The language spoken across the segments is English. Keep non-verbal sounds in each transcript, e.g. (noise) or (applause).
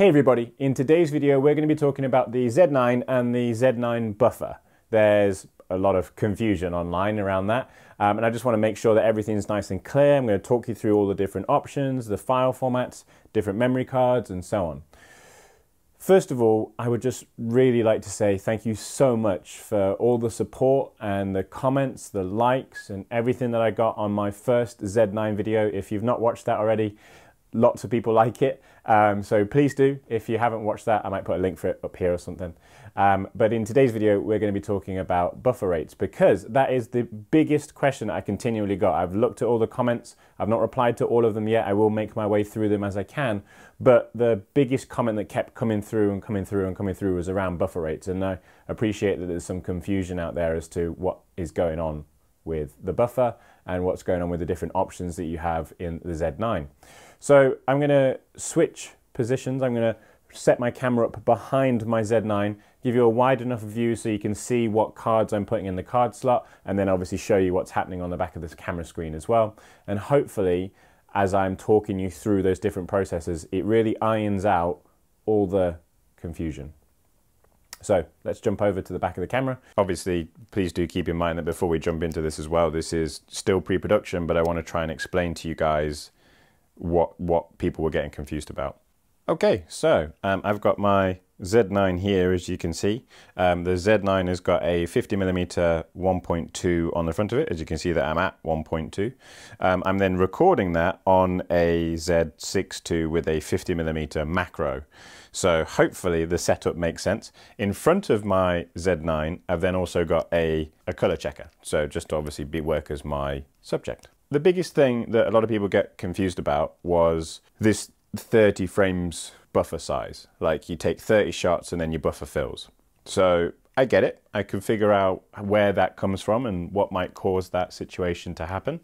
Hey everybody, in today's video we're going to be talking about the Z9 and the Z9 buffer. There's a lot of confusion online around that um, and I just want to make sure that everything's nice and clear. I'm going to talk you through all the different options, the file formats, different memory cards and so on. First of all, I would just really like to say thank you so much for all the support and the comments, the likes and everything that I got on my first Z9 video. If you've not watched that already, lots of people like it. Um, so please do. If you haven't watched that, I might put a link for it up here or something. Um, but in today's video, we're going to be talking about buffer rates because that is the biggest question I continually got. I've looked at all the comments. I've not replied to all of them yet. I will make my way through them as I can. But the biggest comment that kept coming through and coming through and coming through was around buffer rates. And I appreciate that there's some confusion out there as to what is going on with the buffer and what's going on with the different options that you have in the Z9. So I'm going to switch positions. I'm going to set my camera up behind my Z9, give you a wide enough view so you can see what cards I'm putting in the card slot, and then obviously show you what's happening on the back of this camera screen as well. And hopefully, as I'm talking you through those different processes, it really irons out all the confusion. So let's jump over to the back of the camera. Obviously, please do keep in mind that before we jump into this as well, this is still pre-production, but I want to try and explain to you guys what what people were getting confused about. Okay, so um, I've got my Z9 here, as you can see. Um, the Z9 has got a 50mm 1.2 on the front of it. As you can see that I'm at 1.2. Um, I'm then recording that on a Z6 II with a 50mm macro. So hopefully the setup makes sense. In front of my Z9, I've then also got a, a color checker. So just obviously be work as my subject. The biggest thing that a lot of people get confused about was this 30 frames buffer size. Like you take 30 shots and then your buffer fills. So I get it. I can figure out where that comes from and what might cause that situation to happen.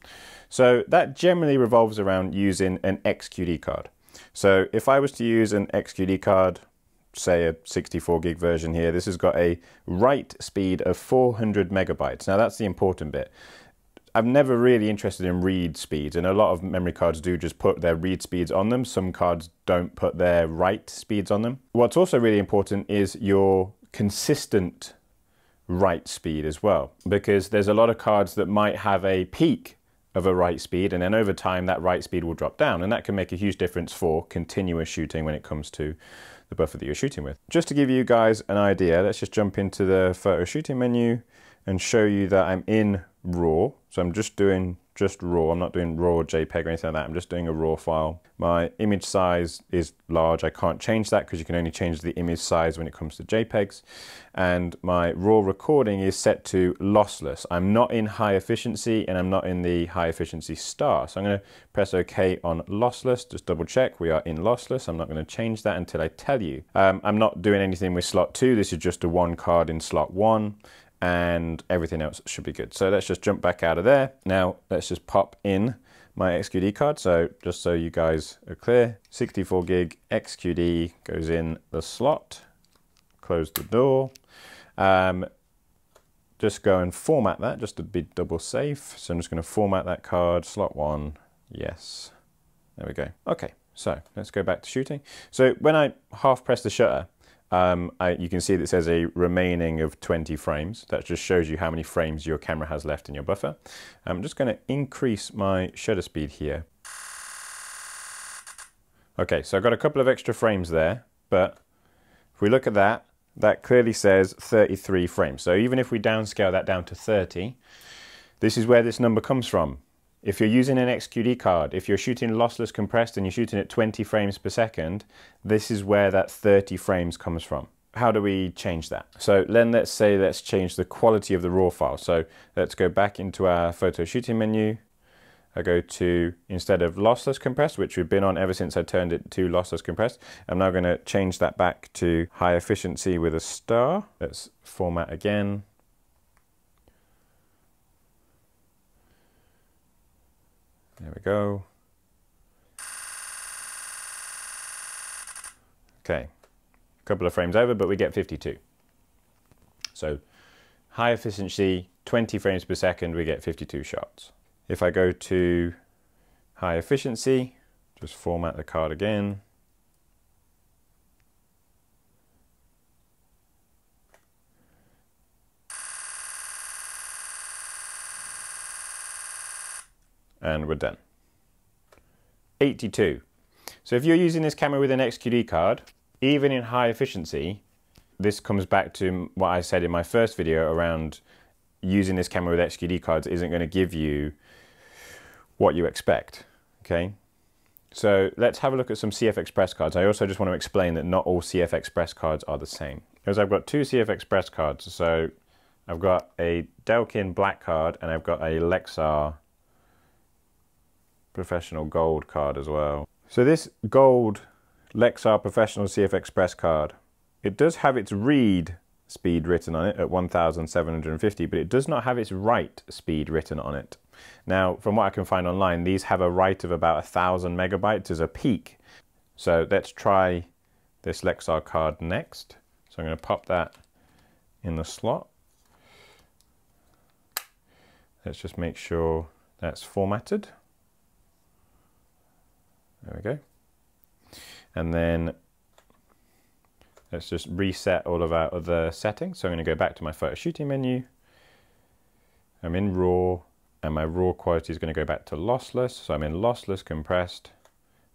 So that generally revolves around using an XQD card. So if I was to use an XQD card, say a 64 gig version here, this has got a write speed of 400 megabytes. Now that's the important bit. I'm never really interested in read speeds, and a lot of memory cards do just put their read speeds on them. Some cards don't put their write speeds on them. What's also really important is your consistent write speed as well, because there's a lot of cards that might have a peak of a write speed, and then over time that write speed will drop down, and that can make a huge difference for continuous shooting when it comes to the buffer that you're shooting with. Just to give you guys an idea, let's just jump into the photo shooting menu and show you that I'm in RAW. So I'm just doing just raw. I'm not doing raw JPEG or anything like that. I'm just doing a raw file. My image size is large. I can't change that because you can only change the image size when it comes to JPEGs. And my raw recording is set to lossless. I'm not in high efficiency and I'm not in the high efficiency star. So I'm going to press OK on lossless. Just double check we are in lossless. I'm not going to change that until I tell you. Um, I'm not doing anything with slot 2. This is just a one card in slot 1 and everything else should be good. So let's just jump back out of there. Now let's just pop in my XQD card. So just so you guys are clear, 64 gig XQD goes in the slot, close the door. Um, just go and format that just to be double safe. So I'm just going to format that card, slot one, yes. There we go. Okay, so let's go back to shooting. So when I half press the shutter, um, I, you can see that it says a remaining of 20 frames. That just shows you how many frames your camera has left in your buffer. I'm just going to increase my shutter speed here. Okay, so I've got a couple of extra frames there, but if we look at that, that clearly says 33 frames. So even if we downscale that down to 30, this is where this number comes from. If you're using an XQD card, if you're shooting lossless compressed and you're shooting at 20 frames per second, this is where that 30 frames comes from. How do we change that? So then let's say let's change the quality of the raw file. So let's go back into our photo shooting menu. I go to, instead of lossless compressed, which we've been on ever since I turned it to lossless compressed, I'm now going to change that back to high efficiency with a star. Let's format again. There we go. Okay, a couple of frames over, but we get 52. So high efficiency, 20 frames per second, we get 52 shots. If I go to high efficiency, just format the card again. And we're done. 82. So if you're using this camera with an XQD card, even in high efficiency, this comes back to what I said in my first video around using this camera with XQD cards isn't going to give you what you expect. Okay, so let's have a look at some CF Express cards. I also just want to explain that not all CF Express cards are the same. Because I've got two CF Express cards, so I've got a Delkin Black card and I've got a Lexar Professional Gold card as well. So this gold Lexar Professional CF Express card, it does have its read speed written on it at 1750, but it does not have its write speed written on it. Now, from what I can find online, these have a write of about a thousand megabytes as a peak. So let's try this Lexar card next. So I'm going to pop that in the slot. Let's just make sure that's formatted. There we go. And then let's just reset all of our other settings. So I'm going to go back to my photo shooting menu. I'm in RAW and my RAW quality is going to go back to lossless. So I'm in lossless compressed.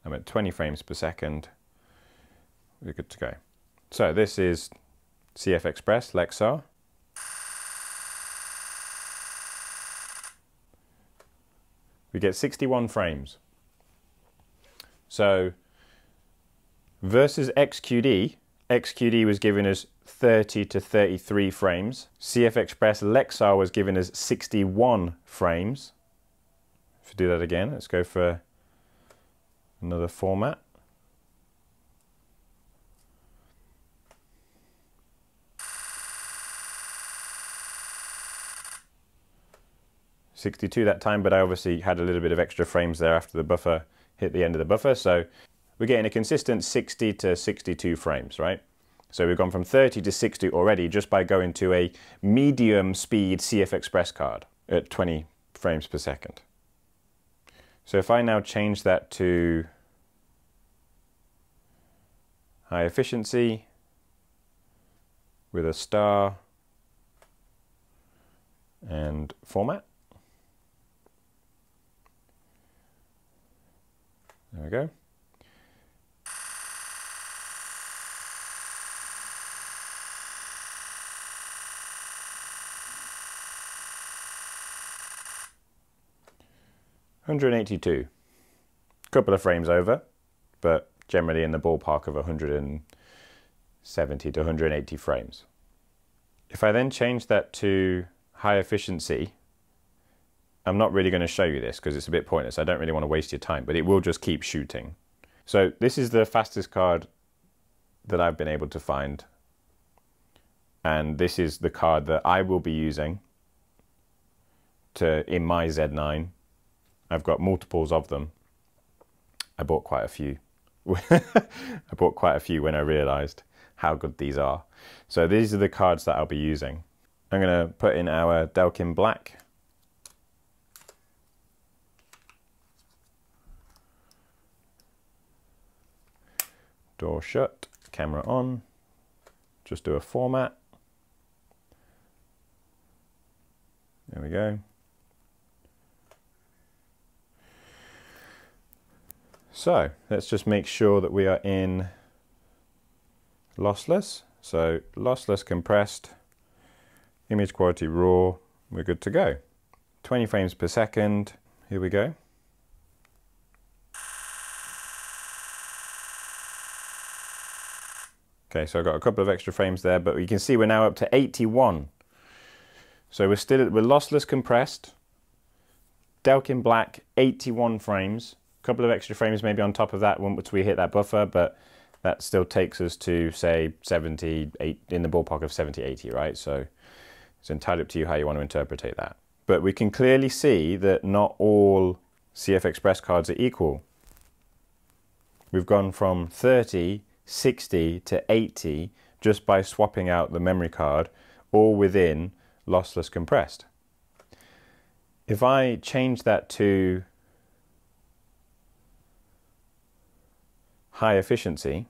I'm at 20 frames per second. We're good to go. So this is CF Express Lexar. We get 61 frames. So versus XQD, XQD was giving us 30 to 33 frames. CF Express Lexar was giving us 61 frames. If we do that again, let's go for another format. Sixty-two that time, but I obviously had a little bit of extra frames there after the buffer hit the end of the buffer. So we're getting a consistent 60 to 62 frames, right? So we've gone from 30 to 60 already just by going to a medium speed CF Express card at 20 frames per second. So if I now change that to high efficiency with a star and format, There we go. Hundred eighty-two. Couple of frames over, but generally in the ballpark of 170 to 180 frames. If I then change that to high efficiency, I'm not really going to show you this because it's a bit pointless. I don't really want to waste your time, but it will just keep shooting. So this is the fastest card that I've been able to find. And this is the card that I will be using to in my Z9. I've got multiples of them. I bought quite a few. (laughs) I bought quite a few when I realized how good these are. So these are the cards that I'll be using. I'm going to put in our Delkin Black door shut, camera on, just do a format. There we go. So let's just make sure that we are in lossless. So lossless compressed, image quality raw, we're good to go. 20 frames per second, here we go. Okay, so I've got a couple of extra frames there, but you can see we're now up to 81. So we're still, we're lossless compressed, Delkin Black, 81 frames, a couple of extra frames maybe on top of that once we hit that buffer, but that still takes us to say 70, eight, in the ballpark of 70, 80, right? So it's entirely up to you how you want to interpret that. But we can clearly see that not all CF Express cards are equal. We've gone from 30 60 to 80 just by swapping out the memory card all within lossless compressed. If I change that to high efficiency,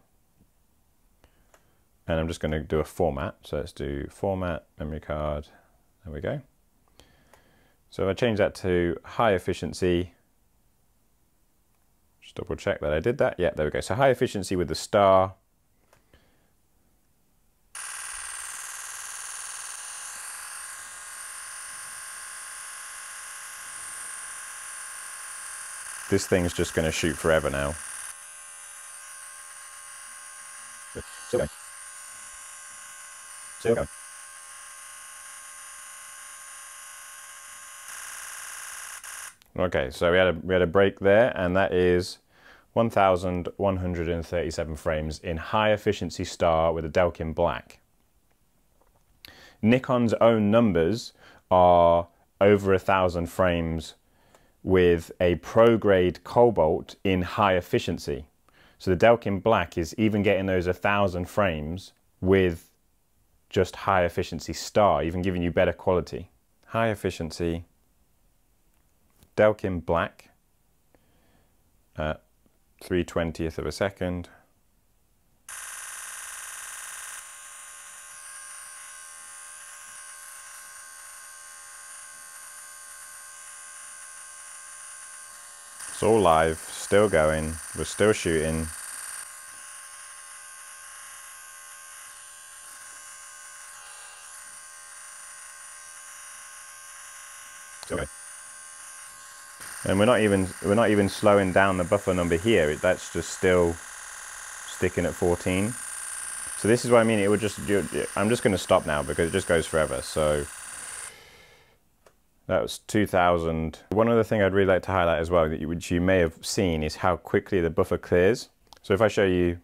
and I'm just going to do a format. So let's do format, memory card, there we go. So if I change that to high efficiency, Just double check that I did that. Yeah, there we go. So high efficiency with the star. This thing's just going to shoot forever now. Still Still Okay, so we had a we had a break there, and that is 1,137 frames in high efficiency star with a Delkin black. Nikon's own numbers are over a thousand frames with a ProGrade Cobalt in high efficiency. So the Delkin black is even getting those a thousand frames with just high efficiency star, even giving you better quality. High efficiency Delkin black at 3 20th of a second. It's all live, still going, we're still shooting. Okay. And we're not even we're not even slowing down the buffer number here. That's just still sticking at 14. So this is what I mean. It would just I'm just going to stop now because it just goes forever. So that was 2000. One other thing I'd really like to highlight as well, that which you may have seen, is how quickly the buffer clears. So if I show you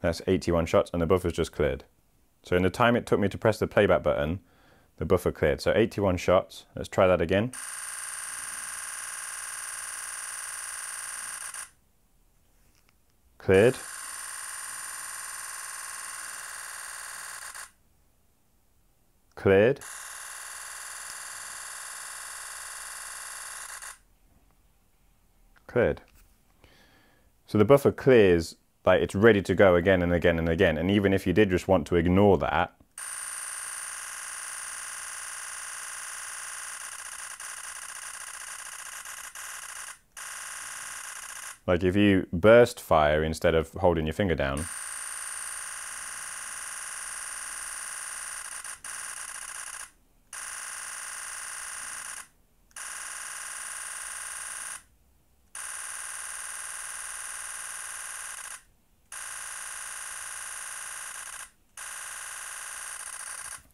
That's 81 shots and the buffer's just cleared. So in the time it took me to press the playback button, the buffer cleared. So 81 shots. Let's try that again. Cleared. Cleared. Cleared. So the buffer clears like it's ready to go again and again and again. And even if you did just want to ignore that, like if you burst fire instead of holding your finger down,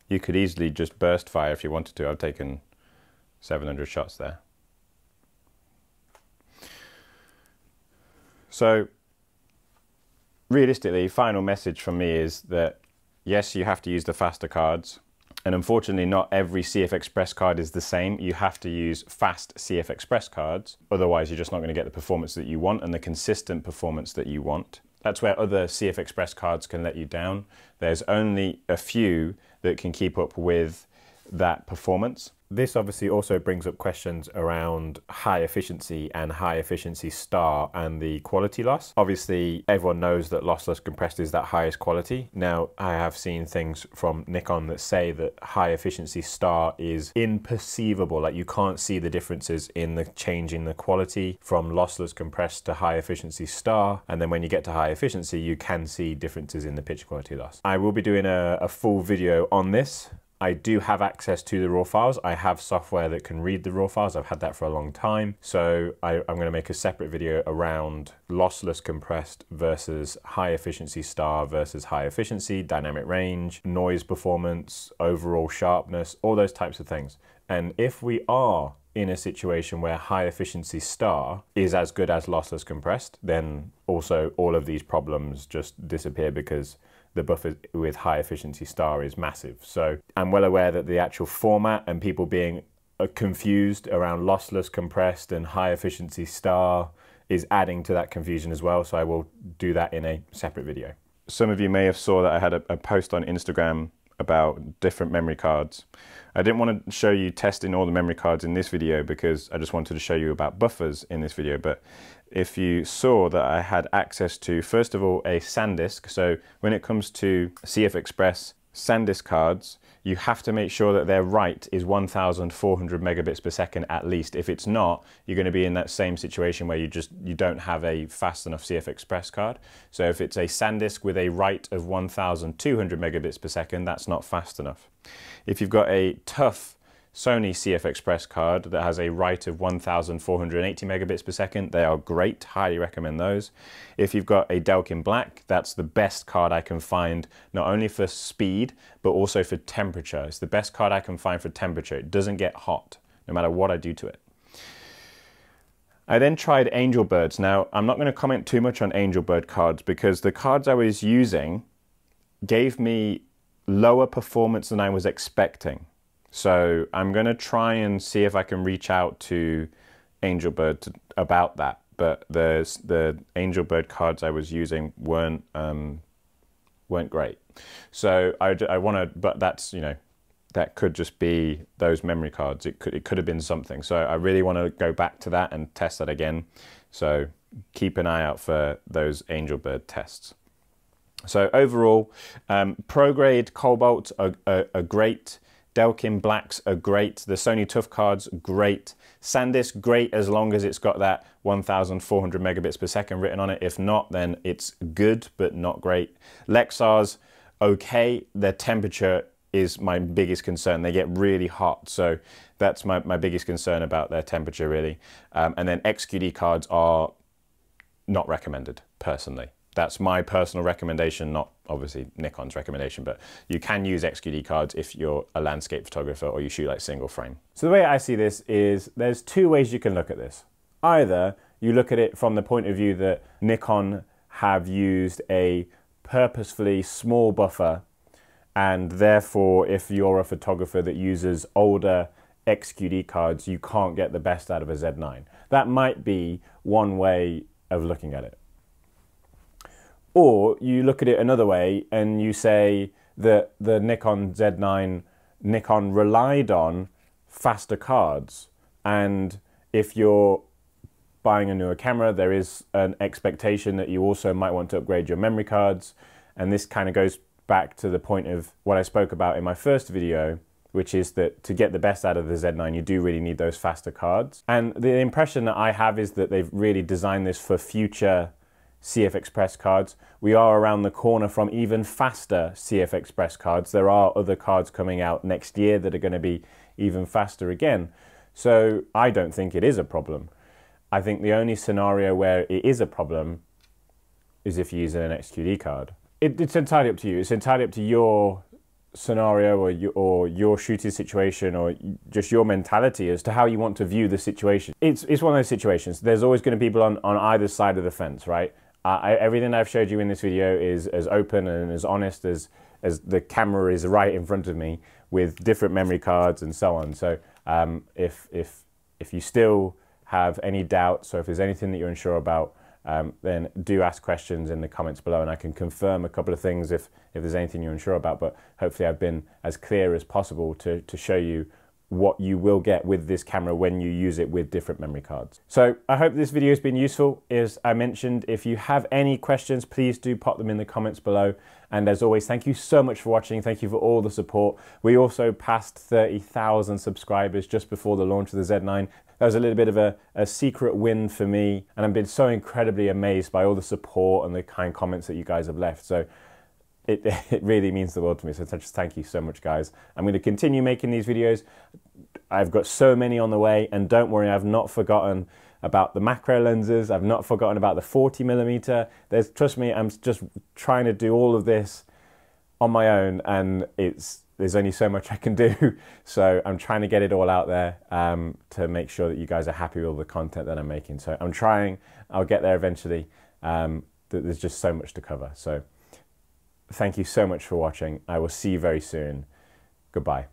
you could easily just burst fire if you wanted to. I've taken 700 shots there. So realistically, final message from me is that yes, you have to use the faster cards. And unfortunately, not every CF Express card is the same. You have to use fast CF Express cards. Otherwise, you're just not going to get the performance that you want and the consistent performance that you want. That's where other CF Express cards can let you down. There's only a few that can keep up with that performance. This obviously also brings up questions around high efficiency and high efficiency star and the quality loss. Obviously, everyone knows that lossless compressed is that highest quality. Now, I have seen things from Nikon that say that high efficiency star is imperceivable, like you can't see the differences in the change in the quality from lossless compressed to high efficiency star. And then when you get to high efficiency, you can see differences in the picture quality loss. I will be doing a, a full video on this I do have access to the raw files. I have software that can read the raw files. I've had that for a long time. So I, am going to make a separate video around lossless compressed versus high efficiency star versus high efficiency, dynamic range, noise performance, overall sharpness, all those types of things. And if we are in a situation where high efficiency star is as good as lossless compressed, then also all of these problems just disappear because the buffer with high efficiency star is massive. So I'm well aware that the actual format and people being uh, confused around lossless compressed and high efficiency star is adding to that confusion as well. So I will do that in a separate video. Some of you may have saw that I had a, a post on Instagram about different memory cards. I didn't want to show you testing all the memory cards in this video because I just wanted to show you about buffers in this video. But if you saw that I had access to, first of all, a SanDisk. So when it comes to CF Express, SanDisk cards, you have to make sure that their write is 1400 megabits per second at least. If it's not, you're going to be in that same situation where you just you don't have a fast enough CF Express card. So if it's a SanDisk with a write of 1200 megabits per second, that's not fast enough. If you've got a tough Sony CF Express card that has a write of 1480 megabits per second. They are great, highly recommend those. If you've got a Delkin Black, that's the best card I can find, not only for speed, but also for temperature. It's the best card I can find for temperature. It doesn't get hot, no matter what I do to it. I then tried Angelbirds. Now, I'm not going to comment too much on Angelbird cards because the cards I was using gave me lower performance than I was expecting. So I'm going to try and see if I can reach out to Angelbird to, about that. But the the Angelbird cards I was using weren't um, weren't great. So I, I want to, but that's you know that could just be those memory cards. It could it could have been something. So I really want to go back to that and test that again. So keep an eye out for those Angelbird tests. So overall, um, ProGrade Cobalt are, are, are great. Delkin Blacks are great. The Sony Tough cards, great. SanDisk, great as long as it's got that 1400 megabits per second written on it. If not, then it's good, but not great. Lexars, okay. Their temperature is my biggest concern. They get really hot. So that's my, my biggest concern about their temperature, really. Um, and then XQD cards are not recommended, personally. That's my personal recommendation, not obviously Nikon's recommendation, but you can use XQD cards if you're a landscape photographer or you shoot like single frame. So the way I see this is there's two ways you can look at this. Either you look at it from the point of view that Nikon have used a purposefully small buffer and therefore if you're a photographer that uses older XQD cards, you can't get the best out of a Z9. That might be one way of looking at it. Or you look at it another way and you say that the Nikon Z9, Nikon relied on faster cards. And if you're buying a newer camera, there is an expectation that you also might want to upgrade your memory cards. And this kind of goes back to the point of what I spoke about in my first video, which is that to get the best out of the Z9, you do really need those faster cards. And the impression that I have is that they've really designed this for future CF Express cards. We are around the corner from even faster CF Express cards. There are other cards coming out next year that are going to be even faster again. So I don't think it is a problem. I think the only scenario where it is a problem is if you use an XQD card. It, it's entirely up to you. It's entirely up to your scenario or, you, or your shooting situation or just your mentality as to how you want to view the situation. It's, it's one of those situations. There's always going to be people on, on either side of the fence, right? I, everything I've showed you in this video is as open and as honest as, as the camera is right in front of me with different memory cards and so on. So um, if, if, if you still have any doubts or if there's anything that you're unsure about, um, then do ask questions in the comments below and I can confirm a couple of things if, if there's anything you're unsure about. But hopefully I've been as clear as possible to, to show you what you will get with this camera when you use it with different memory cards. So I hope this video has been useful. As I mentioned, if you have any questions, please do pop them in the comments below. And as always, thank you so much for watching. Thank you for all the support. We also passed 30,000 subscribers just before the launch of the Z9. That was a little bit of a, a secret win for me. And I've been so incredibly amazed by all the support and the kind comments that you guys have left. So it, (laughs) it really means the world to me. So just thank you so much, guys. I'm going to continue making these videos. I've got so many on the way, and don't worry, I've not forgotten about the macro lenses. I've not forgotten about the 40 millimeter. There's, trust me, I'm just trying to do all of this on my own, and it's there's only so much I can do. (laughs) So I'm trying to get it all out there um, to make sure that you guys are happy with all the content that I'm making. So I'm trying. I'll get there eventually. Um, there's just so much to cover. So. Thank you so much for watching. I will see you very soon. Goodbye.